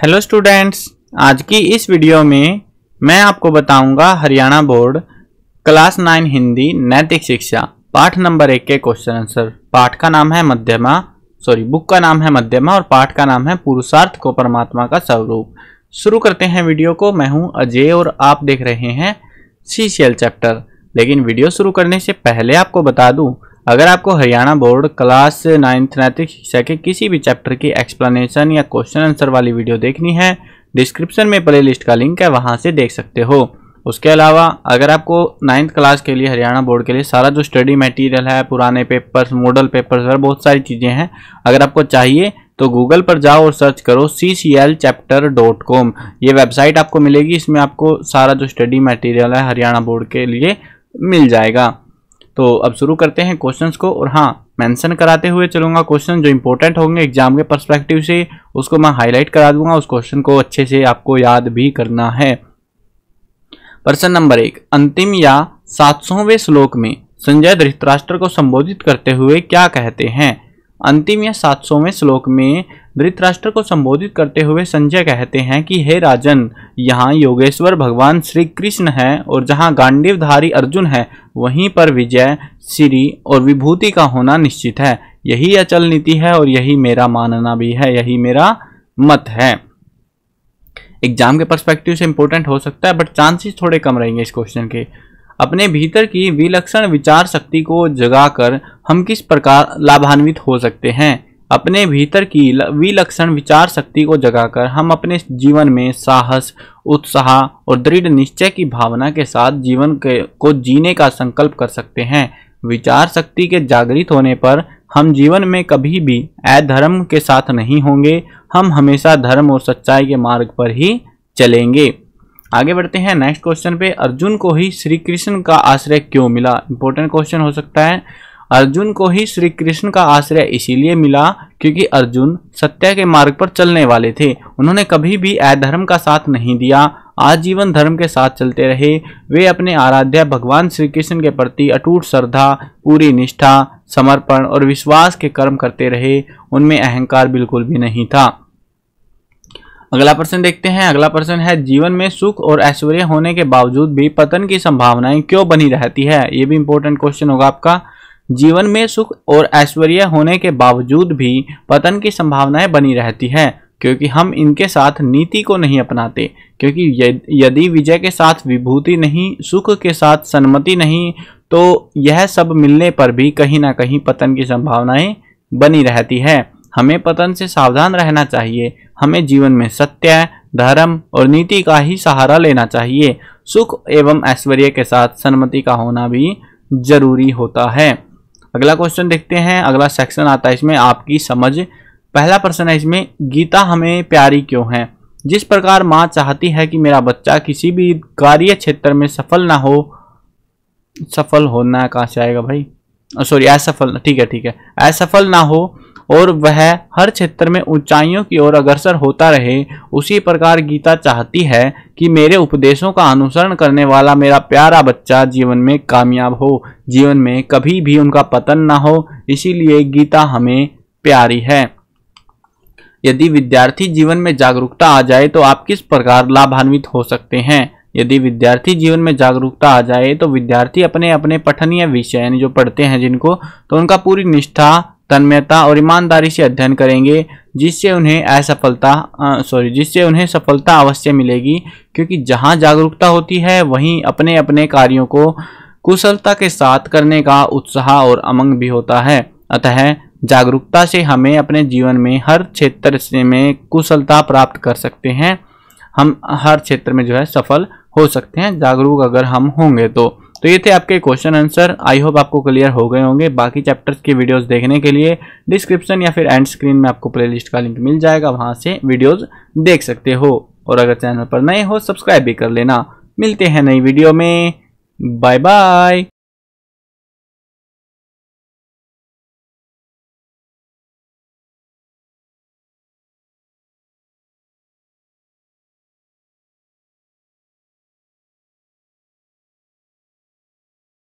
Hello students, आज की इस वीडियो में मैं आपको बताऊँगा Haryana board class nine Hindi नैतिक शिक्षा, पाठ नंबर एक के क्वेश्चन आंसर पाठ का नाम है मध्यमा सॉरी बुक का नाम है मध्यमा और पाठ का नाम है पुरुषार्थ को परमात्मा का स्वरूप। शुरू करते हैं वीडियो को। मैं हूँ अजय और आप देख रहे हैं सीसीएल चैप्टर लेकिन वीडियो शुरू करने से पहले आपको बता दूँ अगर आपको हरियाणा बोर्ड क्लास नाइन्थ नैतिक शिक्षा के किसी भी चैप्टर की एक्सप्लेनेशन या क्वेश्चन आंसर वाली वीडियो देखनी है डिस्क्रिप्शन में प्ले लिस्ट का लिंक है, वहाँ से देख सकते हो। उसके अलावा, अगर आपको नाइन्थ क्लास के लिए, हरियाणा बोर्ड के लिए सारा जो स्टडी मटेरियल है, पुराने पेपर्स मॉडल पेपर्स और बहुत सारी चीज़ें हैं, अगर आपको चाहिए तो गूगल पर जाओ और सर्च करो C C L chapter dot com ये वेबसाइट आपको मिलेगी, इसमें आपको सारा जो स्टडी मटेरियल है, हरियाणा बोर्ड के लिए मिल जाएगा। तो अब शुरू करते हैं क्वेश्चंस को और हाँ मेंशन कराते हुए चलूँगा क्वेश्चन जो इंपॉर्टेंट होंगे एग्ज़ाम के परस्पेक्टिव से, उसको मैं हाईलाइट करा दूँगा, उस क्वेश्चन को अच्छे से आपको याद भी करना है। प्रश्न नंबर एक, अंतिम या सात श्लोक में संजय धृतराष्ट्र को संबोधित करते हुए क्या कहते हैं? अंतिम या सात सौवें श्लोक में धृतराष्ट्र को संबोधित करते हुए संजय कहते हैं कि, हे राजन, यहाँ योगेश्वर भगवान श्री कृष्ण है और जहाँ गांडीवधारी अर्जुन है, वहीं पर विजय श्री और विभूति का होना निश्चित है। यही अचल नीति है और यही मेरा मानना भी है, यही मेरा मत है। एग्ज़ाम के परस्पेक्टिव से इंपॉर्टेंट हो सकता है बट चांसेस थोड़े कम रहेंगे इस क्वेश्चन के। अपने भीतर की विलक्षण विचार शक्ति को जगाकर हम किस प्रकार लाभान्वित हो सकते हैं? अपने भीतर की विलक्षण विचार शक्ति को जगाकर हम अपने जीवन में साहस, उत्साह और दृढ़ निश्चय की भावना के साथ जीवन के, को जीने का संकल्प कर सकते हैं। विचार शक्ति के जागृत होने पर हम जीवन में कभी भी अधर्म के साथ नहीं होंगे। हम हमेशा धर्म और सच्चाई के मार्ग पर ही चलेंगे। आगे बढ़ते हैं नेक्स्ट क्वेश्चन पे। अर्जुन को ही श्री कृष्ण का आश्रय क्यों मिला? इंपॉर्टेंट क्वेश्चन हो सकता है। अर्जुन को ही श्री कृष्ण का आश्रय इसीलिए मिला क्योंकि अर्जुन सत्य के मार्ग पर चलने वाले थे। उन्होंने कभी भी अधर्म का साथ नहीं दिया। आजीवन धर्म के साथ चलते रहे। वे अपने आराध्य भगवान श्री कृष्ण के प्रति अटूट श्रद्धा, पूरी निष्ठा, समर्पण और विश्वास के कर्म करते रहे। उनमें अहंकार बिल्कुल भी नहीं था। अगला प्रश्न देखते हैं। अगला प्रश्न है, जीवन में सुख और ऐश्वर्य होने के बावजूद भी पतन की संभावनाएँ क्यों बनी रहती है? ये भी इंपॉर्टेंट क्वेश्चन होगा आपका। जीवन में सुख और ऐश्वर्य होने के बावजूद भी पतन की संभावनाएँ बनी रहती है, क्योंकि हम इनके साथ नीति को नहीं अपनाते, क्योंकि यदि विजय के साथ विभूति नहीं, सुख के साथ सन्मति नहीं तो यह सब मिलने पर भी कहीं ना कहीं पतन की संभावनाएँ बनी रहती है। हमें पतन से सावधान रहना चाहिए। हमें जीवन में सत्य, धर्म और नीति का ही सहारा लेना चाहिए। सुख एवं ऐश्वर्य के साथ सन्मति का होना भी ज़रूरी होता है। अगला क्वेश्चन देखते हैं। अगला सेक्शन आता है इसमें आपकी समझ। पहला प्रश्न है इसमें, गीता हमें प्यारी क्यों है? जिस प्रकार माँ चाहती है कि मेरा बच्चा किसी भी कार्य क्षेत्र में सफल ना हो, सफल होना कहाँ से आएगा भाई? सॉरी असफल, ठीक है ठीक है। असफल ना हो और वह हर क्षेत्र में ऊंचाइयों की ओर अग्रसर होता रहे, उसी प्रकार गीता चाहती है कि मेरे उपदेशों का अनुसरण करने वाला मेरा प्यारा बच्चा जीवन में कामयाब हो, जीवन में कभी भी उनका पतन ना हो, इसीलिए गीता हमें प्यारी है। यदि विद्यार्थी जीवन में जागरूकता आ जाए तो आप किस प्रकार लाभान्वित हो सकते हैं? यदि विद्यार्थी जीवन में जागरूकता आ जाए तो विद्यार्थी अपने अपने पठनीय विषय जो पढ़ते हैं जिनको तो उनका पूरी निष्ठा तन्मयता और ईमानदारी से अध्ययन करेंगे, जिससे उन्हें असफलता सॉरी जिससे उन्हें सफलता अवश्य मिलेगी, क्योंकि जहाँ जागरूकता होती है, वहीं अपने अपने कार्यों को कुशलता के साथ करने का उत्साह और अमंग भी होता है। अतः जागरूकता से हमें अपने जीवन में हर क्षेत्र से में कुशलता प्राप्त कर सकते हैं। हम हर क्षेत्र में जो है सफल हो सकते हैं। जागरूक अगर हम होंगे तो। तो ये थे आपके क्वेश्चन आंसर आई होप आपको क्लियर हो गए होंगे. बाकी चैप्टर्स की वीडियोस देखने के लिए डिस्क्रिप्शन या फिर एंड स्क्रीन में आपको प्लेलिस्ट का लिंक मिल जाएगा. वहाँ से वीडियोस देख सकते हो. और अगर चैनल पर नए हो सब्सक्राइब भी कर लेना. मिलते हैं नई वीडियो में. Bye bye